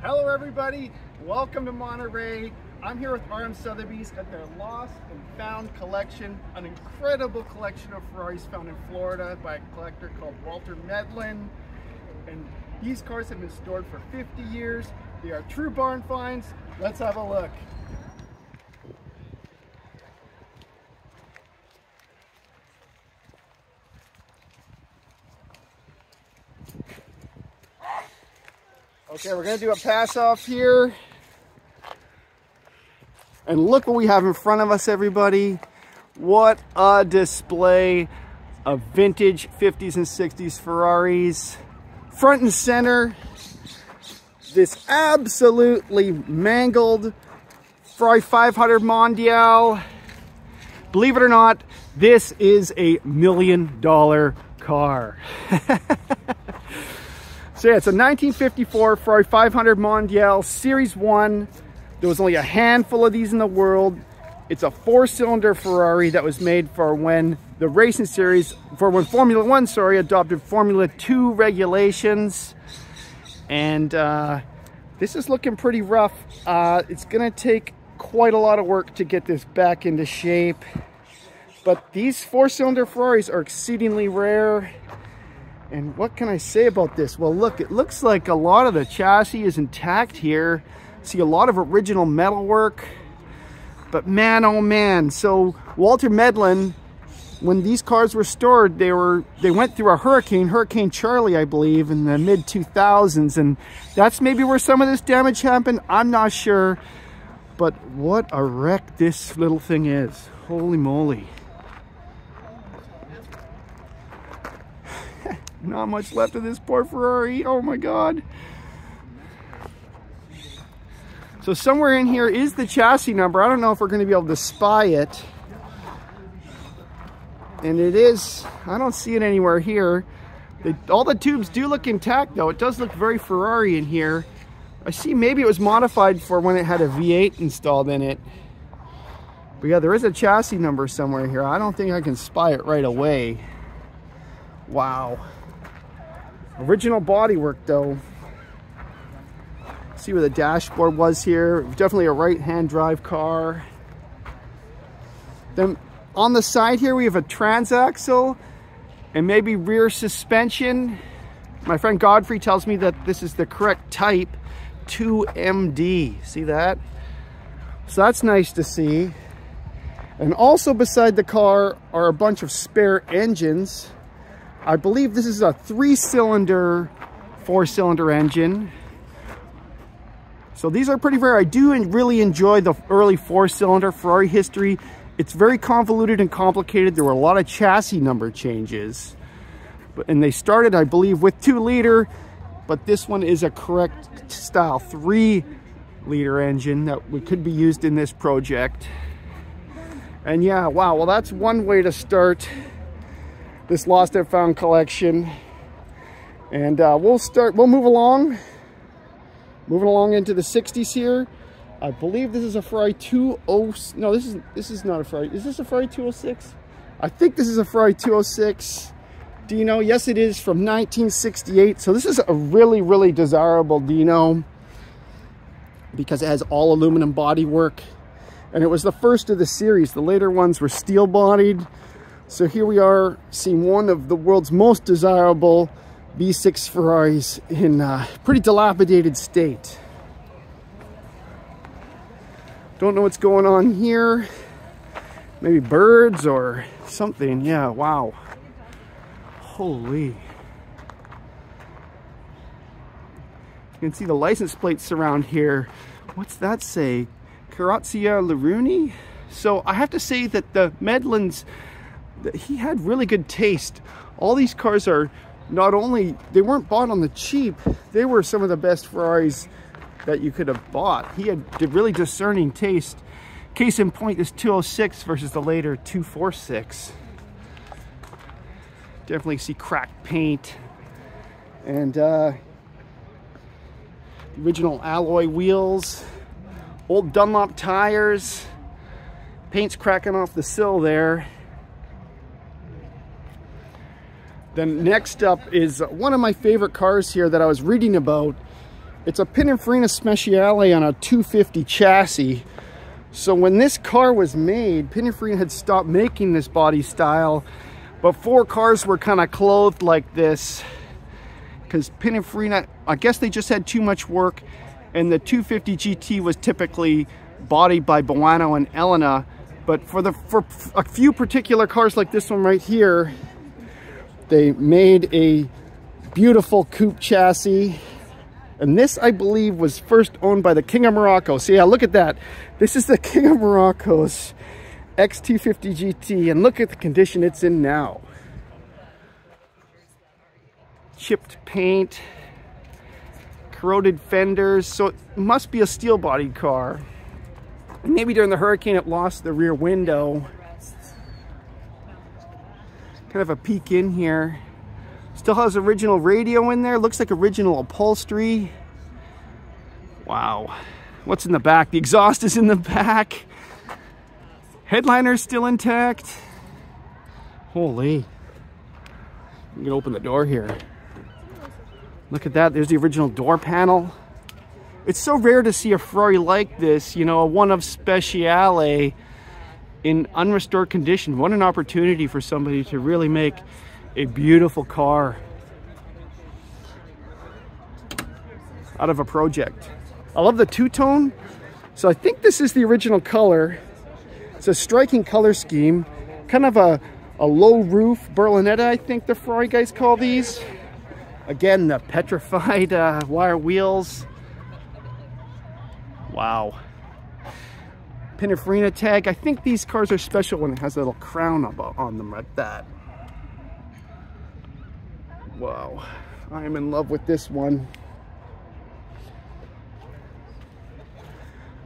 Hello everybody, welcome to Monterey. I'm here with RM Sotheby's at their Lost and Found collection, an incredible collection of Ferraris found in Florida by a collector called Walter Medlin. And these cars have been stored for 50 years. They are true barn finds. Let's have a look. Okay, we're gonna do a pass off here. And look what we have in front of us, everybody. What a display of vintage 50s and 60s Ferraris. Front and center, this absolutely mangled Ferrari 500 Mondial. Believe it or not, this is a million dollar car. So yeah, it's a 1954 Ferrari 500 Mondial Series 1. There was only a handful of these in the world. It's a four-cylinder Ferrari that was made for when the racing series, for when Formula One, sorry, adopted Formula 2 regulations. And uh, this is looking pretty rough. Uh, it's gonna take quite a lot of work to get this back into shape. But these four-cylinder Ferraris are exceedingly rare. And what can I say about this? Well, look, it looks like a lot of the chassis is intact here. See a lot of original metalwork. But man, oh man. So Walter Medlin, when these cars were stored, they were they went through a hurricane, Hurricane Charley, I believe, in the mid 2000s. And that's maybe where some of this damage happened. I'm not sure. But what a wreck this little thing is. Holy moly. Not much left of this poor Ferrari. Oh my God. So somewhere in here is the chassis number. I don't know if we're going to be able to spy it. And it is, I don't see it anywhere here. All the tubes do look intact though. It does look very Ferrari in here. I see maybe it was modified for when it had a V8 installed in it. But yeah, there is a chassis number somewhere here. I don't think I can spy it right away. Wow. Original bodywork though. See where the dashboard was here. Definitely a right-hand drive car. Then on the side here we have a transaxle and maybe rear suspension. My friend Godfrey tells me that this is the correct type 2MD. See that? So that's nice to see. And also beside the car are a bunch of spare engines. I believe this is a three-cylinder, four-cylinder engine. So these are pretty rare. I do really enjoy the early four-cylinder Ferrari history. It's very convoluted and complicated. There were a lot of chassis number changes. And they started, I believe, with two liter, but this one is a correct style three liter engine that we could be used in this project. And yeah, wow, well that's one way to start this Lost and Found collection. And uh, we'll start, we'll move along. Moving along into the 60s here. I believe this is a Ferrari 206. No, this is this is not a Ferrari. Is this a Ferrari 206? I think this is a Ferrari 206. Dino. Yes, it is from 1968. So this is a really, really desirable Dino because it has all aluminum bodywork. And it was the first of the series. The later ones were steel bodied. So here we are seeing one of the world's most desirable V6 Ferraris in a pretty dilapidated state. Don't know what's going on here. Maybe birds or something. Yeah, wow. Holy. You can see the license plates around here. What's that say? Carrozzeria Leruni? So I have to say that the Medlins he had really good taste. All these cars are not only, they weren't bought on the cheap, they were some of the best Ferraris that you could have bought. He had really discerning taste. Case in point, this 206 versus the later 246. Definitely see cracked paint and uh, original alloy wheels, old Dunlop tires, paint's cracking off the sill there. Then next up is one of my favorite cars here that I was reading about. It's a Pininfarina Speciale on a 250 chassis. So when this car was made, Pininfarina had stopped making this body style, but four cars were kind of clothed like this because Pininfarina, I guess they just had too much work and the 250 GT was typically bodied by Boano and Ellena. But for the for a few particular cars like this one right here, they made a beautiful coupe chassis. And this, I believe, was first owned by the King of Morocco. So yeah, look at that. This is the King of Morocco's X250 GT. And look at the condition it's in now. Chipped paint, corroded fenders. So it must be a steel-bodied car. Maybe during the hurricane it lost the rear window. Kind of a peek in here. Still has original radio in there. Looks like original upholstery. Wow. What's in the back? The exhaust is in the back. Headliner's still intact. Holy. You can open the door here. Look at that. There's the original door panel. It's so rare to see a Ferrari like this, you know, a one of speciale in unrestored condition. What an opportunity for somebody to really make a beautiful car out of a project. I love the two-tone. So I think this is the original color. It's a striking color scheme. Kind of a, a low roof Berlinetta, I think the Ferrari guys call these. Again, the petrified uh, wire wheels. Wow. Pininfarina tag. I think these cars are special when it has a little crown on them like that. Wow. I am in love with this one.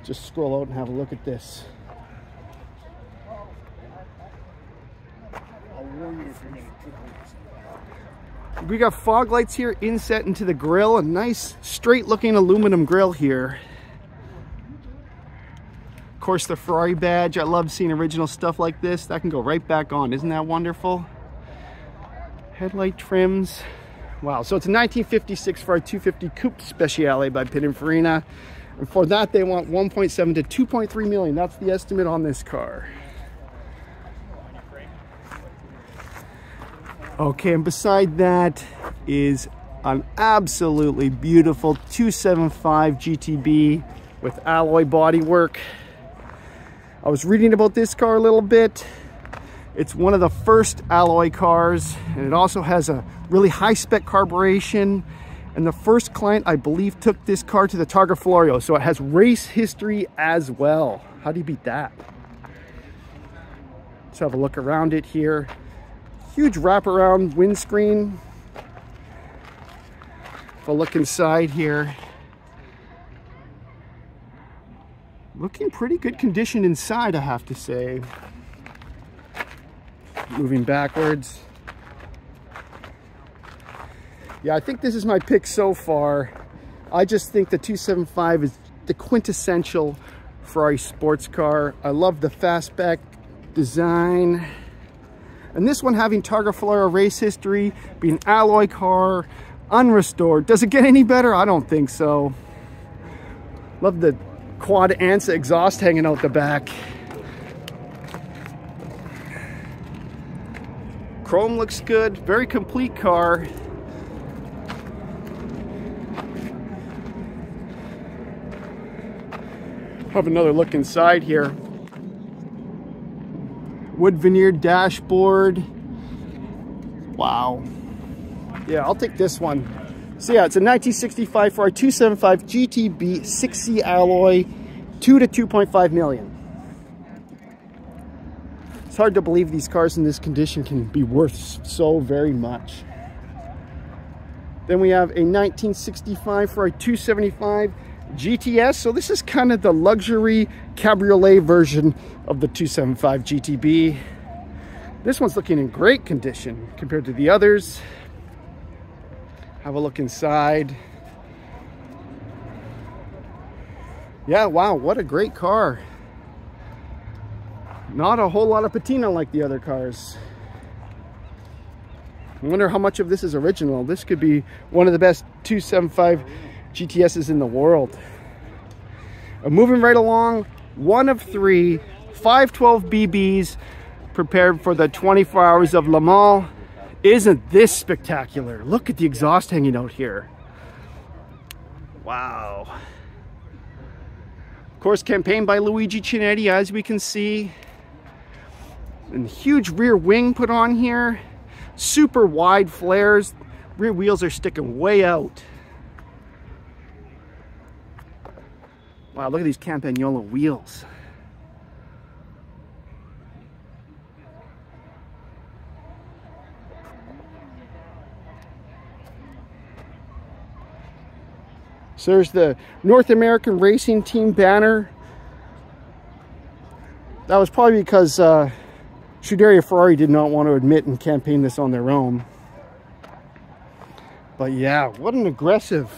Just scroll out and have a look at this. We got fog lights here inset into the grill. A nice straight looking aluminum grill here course, the Ferrari badge. I love seeing original stuff like this. That can go right back on. Isn't that wonderful? Headlight trims. Wow, so it's a 1956 Ferrari 250 Coupe Speciale by Pininfarina. And for that, they want 1.7 to 2.3 million. That's the estimate on this car. Okay, and beside that is an absolutely beautiful 275 GTB with alloy bodywork. I was reading about this car a little bit. It's one of the first alloy cars and it also has a really high spec carburation. And the first client, I believe, took this car to the Targa Florio. So it has race history as well. How do you beat that? Let's have a look around it here. Huge wraparound windscreen. If I look inside here, looking pretty good condition inside, I have to say. Moving backwards. Yeah, I think this is my pick so far. I just think the 275 is the quintessential Ferrari sports car. I love the fastback design. And this one having Targa race history, being alloy car, unrestored. Does it get any better? I don't think so. Love the quad ANSA exhaust hanging out the back. Chrome looks good, very complete car. Have another look inside here. Wood veneered dashboard. Wow. Yeah, I'll take this one. So yeah, it's a 1965 Ferrari 275 GTB 6C alloy, 2 to 2.5 million. It's hard to believe these cars in this condition can be worth so very much. Then we have a 1965 Ferrari 275 GTS. So this is kind of the luxury cabriolet version of the 275 GTB. This one's looking in great condition compared to the others have a look inside. Yeah, wow, what a great car. Not a whole lot of patina like the other cars. I wonder how much of this is original. This could be one of the best 275 GTSs in the world. Uh, moving right along, one of three 512 BBs prepared for the 24 hours of Le Mans. Isn't this spectacular? Look at the exhaust hanging out here. Wow. Of course, campaigned by Luigi Chinetti, as we can see. And huge rear wing put on here. Super wide flares. Rear wheels are sticking way out. Wow, look at these Campagnolo wheels. So there's the North American Racing Team banner. That was probably because uh, Scuderia Ferrari did not want to admit and campaign this on their own. But yeah, what an aggressive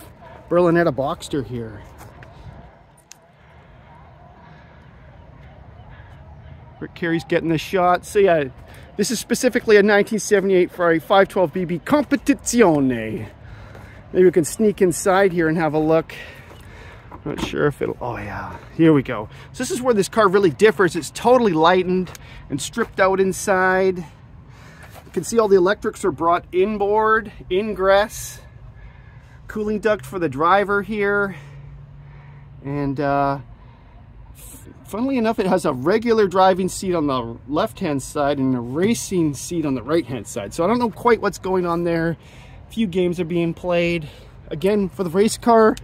Berlinetta Boxer here. Rick Carey's getting the shot. So yeah, this is specifically a 1978 Ferrari 512BB Competizione. Maybe we can sneak inside here and have a look. Not sure if it'll, oh yeah, here we go. So this is where this car really differs. It's totally lightened and stripped out inside. You can see all the electrics are brought inboard, ingress, cooling duct for the driver here. And uh, funnily enough, it has a regular driving seat on the left-hand side and a racing seat on the right-hand side. So I don't know quite what's going on there few games are being played. Again, for the race car,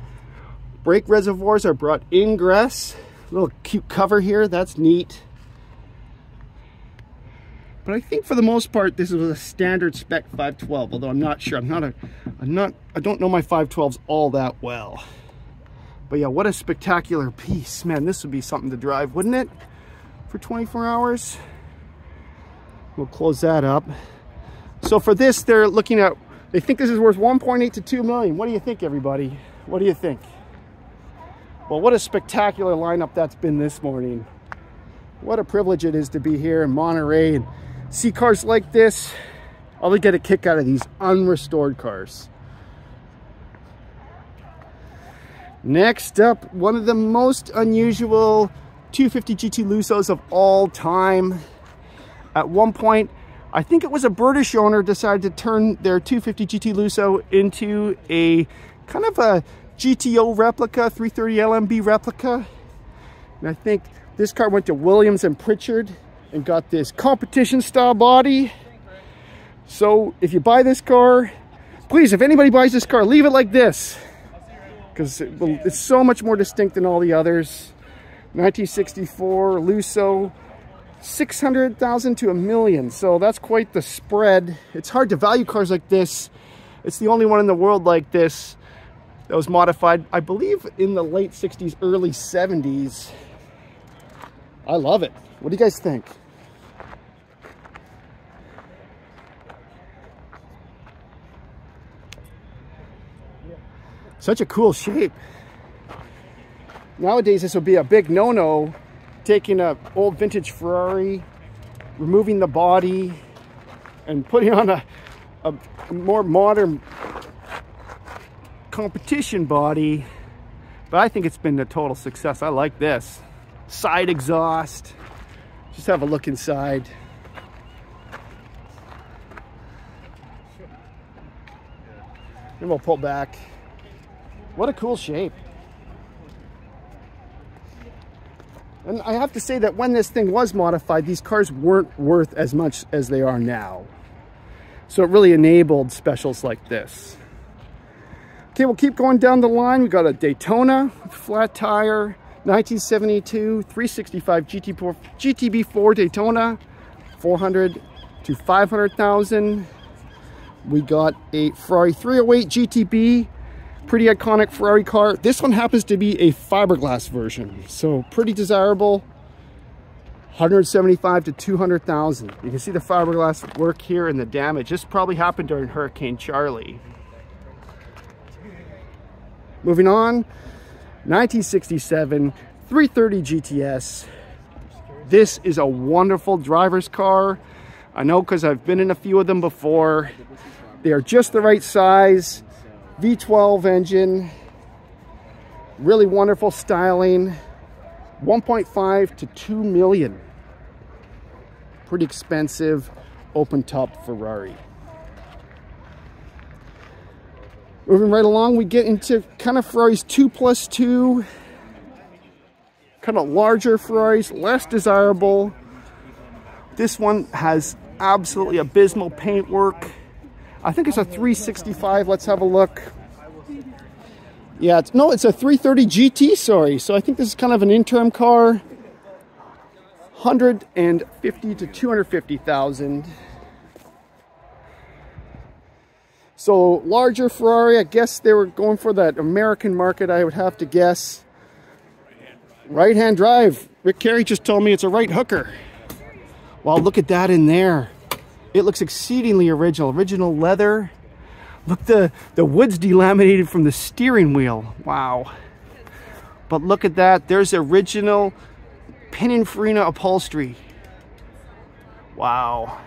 brake reservoirs are brought ingress. Little cute cover here, that's neat. But I think for the most part, this is a standard spec 512, although I'm not sure. I'm not a, I'm not, I don't know my 512s all that well. But yeah, what a spectacular piece. Man, this would be something to drive, wouldn't it? For 24 hours. We'll close that up. So for this, they're looking at they think this is worth 1.8 to 2 million. What do you think, everybody? What do you think? Well, what a spectacular lineup that's been this morning. What a privilege it is to be here in Monterey and see cars like this. Oh, I'll get a kick out of these unrestored cars. Next up, one of the most unusual 250 GT Lussos of all time. At one point, I think it was a British owner decided to turn their 250 GT Lusso into a kind of a GTO replica, 330 LMB replica. And I think this car went to Williams and Pritchard and got this competition style body. So if you buy this car, please, if anybody buys this car, leave it like this. Because it it's so much more distinct than all the others. 1964 Lusso 600,000 to a million. So that's quite the spread. It's hard to value cars like this. It's the only one in the world like this that was modified, I believe, in the late 60s, early 70s. I love it. What do you guys think? Such a cool shape. Nowadays, this would be a big no-no taking a old vintage Ferrari, removing the body, and putting on a, a, a more modern competition body. But I think it's been a total success. I like this. Side exhaust. Just have a look inside. And we'll pull back. What a cool shape. And I have to say that when this thing was modified, these cars weren't worth as much as they are now. So it really enabled specials like this. Okay, we'll keep going down the line. We got a Daytona, flat tire, 1972, 365 GT4, GTB4 Daytona, 400 to 500,000. We got a Ferrari 308 GTB, pretty iconic Ferrari car. This one happens to be a fiberglass version, so pretty desirable. 175 to 200,000. You can see the fiberglass work here and the damage. This probably happened during Hurricane Charley. Moving on, 1967 330 GTS. This is a wonderful driver's car. I know because I've been in a few of them before. They are just the right size. V12 engine, Really wonderful styling. 1.5 to 2 million. Pretty expensive open top Ferrari. Moving right along, we get into kind of Ferraris 2 plus 2. Kind of larger Ferraris, less desirable. This one has absolutely abysmal paintwork. I think it's a 365. Let's have a look. Yeah, it's, no, it's a 330 GT, sorry. So I think this is kind of an interim car. 150 to 250,000. So larger Ferrari, I guess they were going for that American market, I would have to guess. Right-hand drive. Rick Carey just told me it's a right hooker. Wow, look at that in there. It looks exceedingly original. Original leather. Look, the, the wood's delaminated from the steering wheel. Wow. But look at that. There's original Pininfarina upholstery. Wow.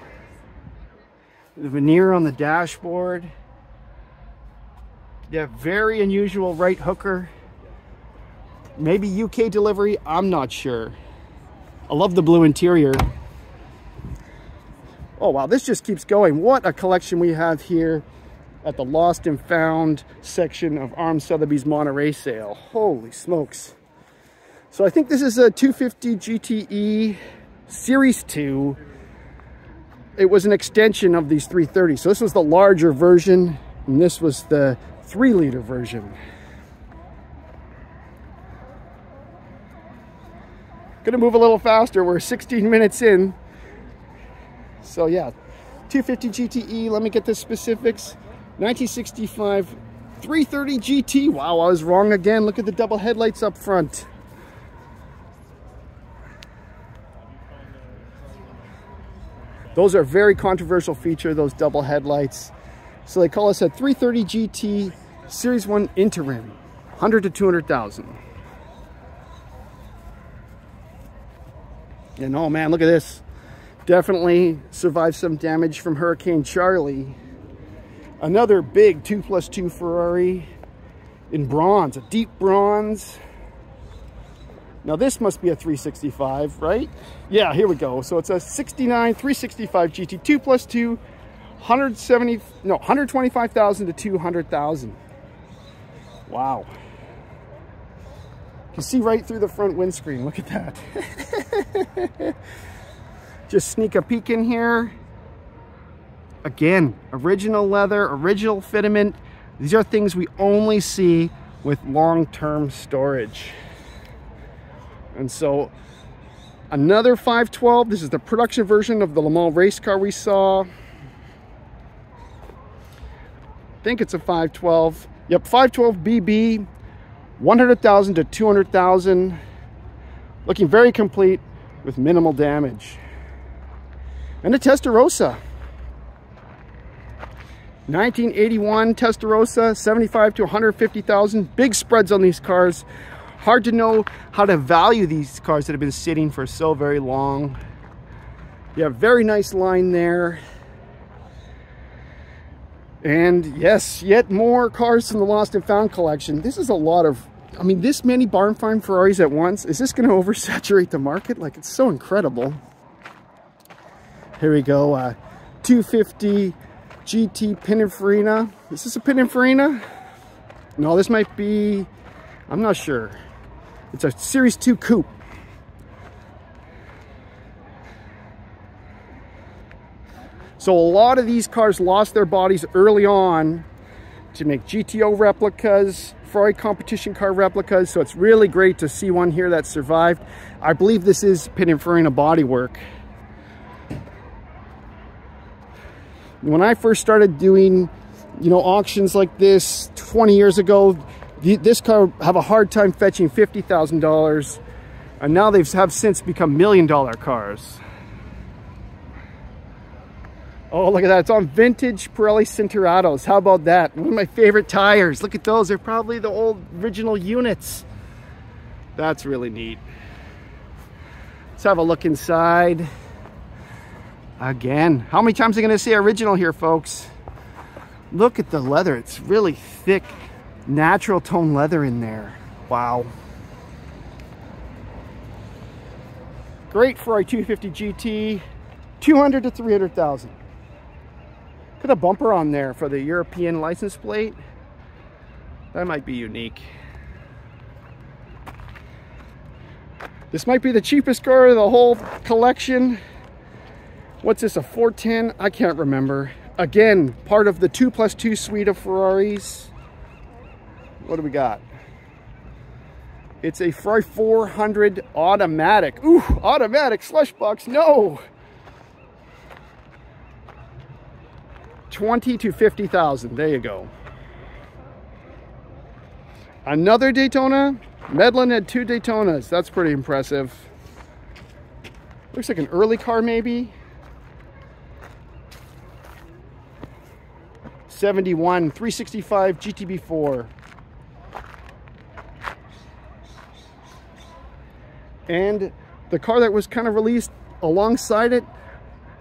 The veneer on the dashboard. Yeah, very unusual right hooker. Maybe UK delivery, I'm not sure. I love the blue interior. Oh wow, this just keeps going. What a collection we have here at the Lost and Found section of RM Sotheby's Monterey sale. Holy smokes. So I think this is a 250 GTE Series 2. It was an extension of these 330. So this was the larger version and this was the three liter version. Gonna move a little faster. We're 16 minutes in. So yeah, 250 GTE. Let me get the specifics. 1965 330 GT. Wow, I was wrong again. Look at the double headlights up front. Those are very controversial feature, those double headlights. So they call us a 330 GT Series 1 interim, 100 to 200,000. And oh man, look at this. Definitely survived some damage from Hurricane Charley. Another big 2 plus 2 Ferrari in bronze, a deep bronze. Now this must be a 365, right? Yeah, here we go. So it's a 69 365 GT 2 plus 2, 170, no, 125,000 to 200,000. Wow. You can see right through the front windscreen. Look at that. Just sneak a peek in here. Again, original leather, original fitment. These are things we only see with long-term storage. And so another 512. This is the production version of the Le Mans race car we saw. I think it's a 512. Yep, 512 BB, 100,000 to 200,000. Looking very complete with minimal damage. And a Testarossa. 1981 Testarossa, 75 to 150,000. Big spreads on these cars. Hard to know how to value these cars that have been sitting for so very long. Have very nice line there. And yes, yet more cars from the Lost and Found collection. This is a lot of, I mean, this many barn find Ferraris at once. Is this going to oversaturate the market? Like, it's so incredible. Here we go. Uh, 250 GT Pininfarina. Is this a Pininfarina? No, this might be, I'm not sure. It's a Series 2 Coupe. So a lot of these cars lost their bodies early on to make GTO replicas, Ferrari competition car replicas. So it's really great to see one here that survived. I believe this is Pininfarina bodywork. When I first started doing, you know, auctions like this 20 years ago, this car have a hard time fetching $50,000 and now they've have since become million dollar cars. Oh, look at that. It's on vintage Pirelli Cinturatos. How about that? One of my favorite tires. Look at those. They're probably the old original units. That's really neat. Let's have a look inside. Again, how many times are you to see original here, folks? Look at the leather. It's really thick, natural tone leather in there. Wow. Great for Ferrari 250 GT, 200 to 300,000. Put a bumper on there for the European license plate. That might be unique. This might be the cheapest car of the whole collection. What's this, a 410? I can't remember. Again, part of the 2 plus 2 suite of Ferraris. What do we got? It's a Ferrari 400 automatic. Ooh, automatic slush box, no! 20 to 50,000, there you go. Another Daytona, Medlin had two Daytonas. That's pretty impressive. Looks like an early car maybe. 71, 365 GTB4. And the car that was kind of released alongside it,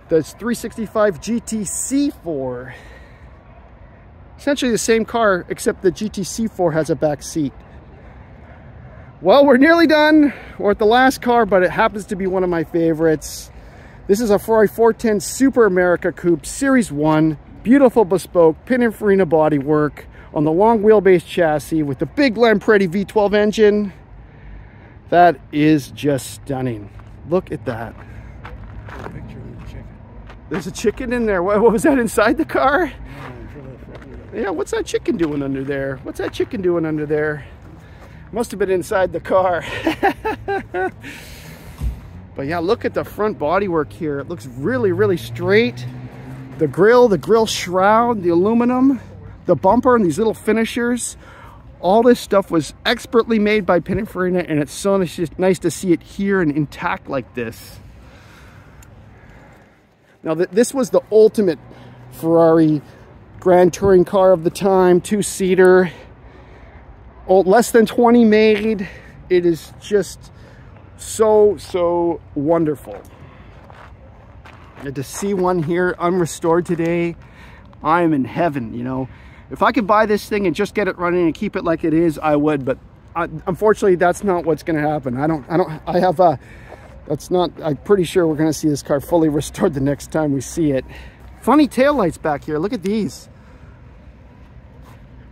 that's 365 GTC4 essentially the same car, except the GTC4 has a back seat. Well, we're nearly done. We're at the last car, but it happens to be one of my favorites. This is a Ferrari 410 Super America Coupe Series 1. Beautiful bespoke Pininfarina bodywork on the long wheelbase chassis with the big Lampredi V12 engine. That is just stunning. Look at that. There's a chicken in there. What, was that inside the car? Yeah, what's that chicken doing under there? What's that chicken doing under there? Must have been inside the car. but yeah, look at the front bodywork here. It looks really, really straight. The grill, the grill shroud, the aluminum, the bumper, and these little finishers. All this stuff was expertly made by Pininfarina, and it's so nice to see it here and intact like this. Now, this was the ultimate Ferrari Grand touring car of the time, two-seater, less than 20 made. It is just so, so wonderful. And to see one here unrestored today, I am in heaven, you know. If I could buy this thing and just get it running and keep it like it is, I would, but I, unfortunately, that's not what's going to happen. I don't, I don't, I have a, that's not, I'm pretty sure we're going to see this car fully restored the next time we see it. Funny tail lights back here. Look at these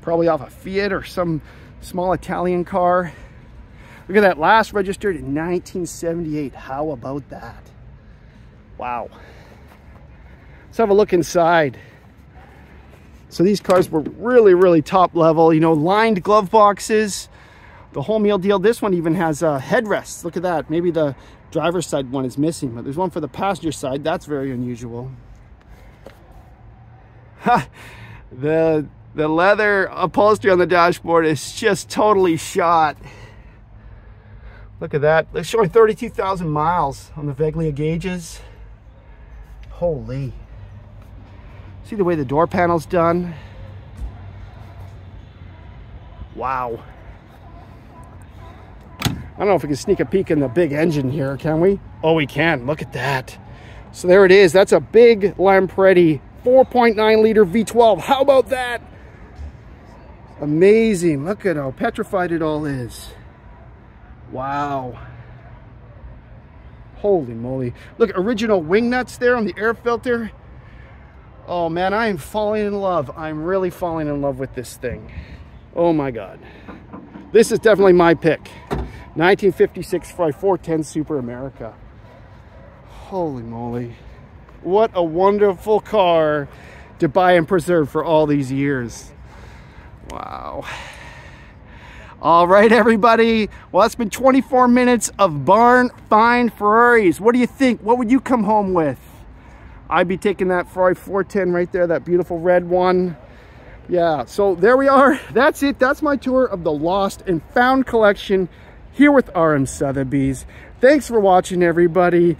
probably off a Fiat or some small Italian car. Look at that, last registered in 1978. How about that? Wow. Let's have a look inside. So these cars were really, really top level, you know, lined glove boxes, the whole meal deal. This one even has uh, headrests. Look at that. Maybe the driver's side one is missing, but there's one for the passenger side. That's very unusual. Ha! the the leather upholstery on the dashboard is just totally shot. Look at that. It's showing 32,000 miles on the Veglia gauges. Holy. See the way the door panel's done? Wow. I don't know if we can sneak a peek in the big engine here, can we? Oh, we can. Look at that. So there it is. That's a big Lampredi 4.9 liter V12. How about that? Amazing. Look at how petrified it all is. Wow. Holy moly. Look, original wing nuts there on the air filter. Oh man, I am falling in love. I'm really falling in love with this thing. Oh my God. This is definitely my pick. 1956 Fry 410 Super America. Holy moly. What a wonderful car to buy and preserve for all these years. Wow. All right, everybody. Well, that's been 24 minutes of barn find Ferraris. What do you think? What would you come home with? I'd be taking that Ferrari 410 right there, that beautiful red one. Yeah, so there we are. That's it. That's my tour of the Lost and Found collection here with RM Sotheby's. Thanks for watching, everybody.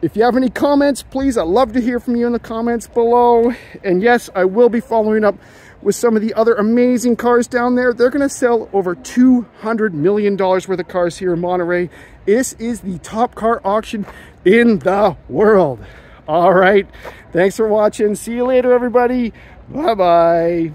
If you have any comments, please, I'd love to hear from you in the comments below. And yes, I will be following up with some of the other amazing cars down there. They're going to sell over $200 million worth of cars here in Monterey. This is the top car auction in the world. All right. Thanks for watching. See you later, everybody. Bye-bye.